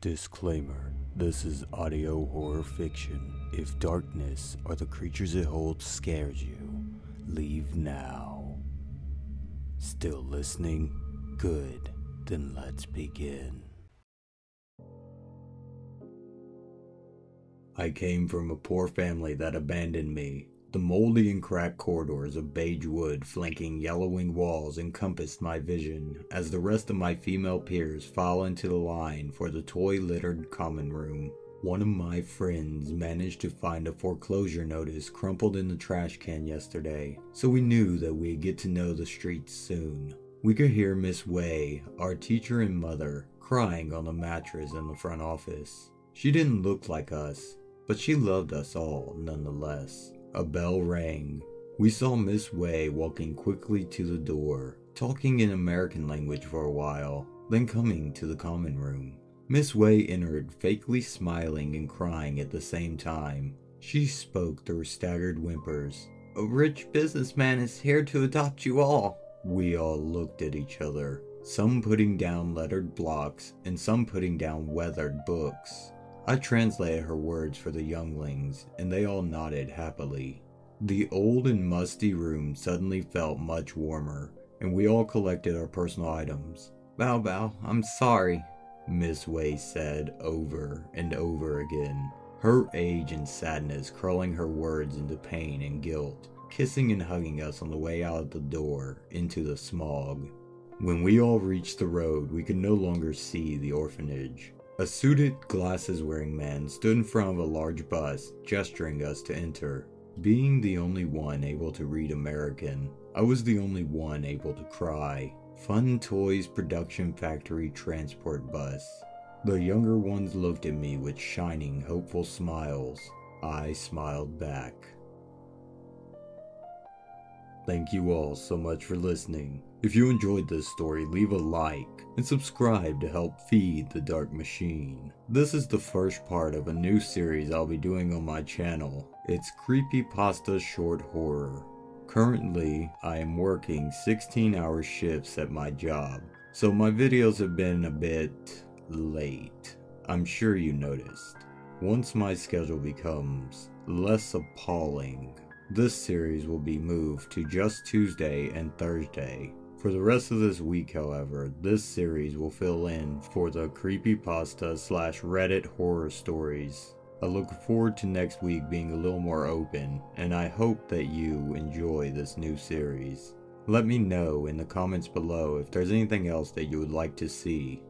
Disclaimer This is audio horror fiction. If darkness or the creatures it holds scares you, leave now. Still listening? Good. Then let's begin. I came from a poor family that abandoned me. The moldy and cracked corridors of beige wood flanking yellowing walls encompassed my vision as the rest of my female peers file into the line for the toy littered common room. One of my friends managed to find a foreclosure notice crumpled in the trash can yesterday, so we knew that we'd get to know the streets soon. We could hear Miss Way, our teacher and mother, crying on the mattress in the front office. She didn't look like us, but she loved us all nonetheless. A bell rang. We saw Miss Way walking quickly to the door, talking in American language for a while, then coming to the common room. Miss Way entered, fakely smiling and crying at the same time. She spoke through staggered whimpers. A rich businessman is here to adopt you all. We all looked at each other, some putting down lettered blocks and some putting down weathered books. I translated her words for the younglings, and they all nodded happily. The old and musty room suddenly felt much warmer, and we all collected our personal items. Bow Bow, I'm sorry, Miss Way said over and over again, her age and sadness curling her words into pain and guilt, kissing and hugging us on the way out of the door into the smog. When we all reached the road, we could no longer see the orphanage. A suited, glasses wearing man stood in front of a large bus, gesturing us to enter. Being the only one able to read American, I was the only one able to cry. Fun Toys Production Factory Transport Bus. The younger ones looked at me with shining, hopeful smiles. I smiled back. Thank you all so much for listening. If you enjoyed this story, leave a like and subscribe to help feed the Dark Machine. This is the first part of a new series I'll be doing on my channel. It's Creepy Pasta Short Horror. Currently, I am working 16 hour shifts at my job, so my videos have been a bit late. I'm sure you noticed. Once my schedule becomes less appalling, this series will be moved to just Tuesday and Thursday. For the rest of this week, however, this series will fill in for the creepypasta slash Reddit horror stories. I look forward to next week being a little more open, and I hope that you enjoy this new series. Let me know in the comments below if there's anything else that you would like to see.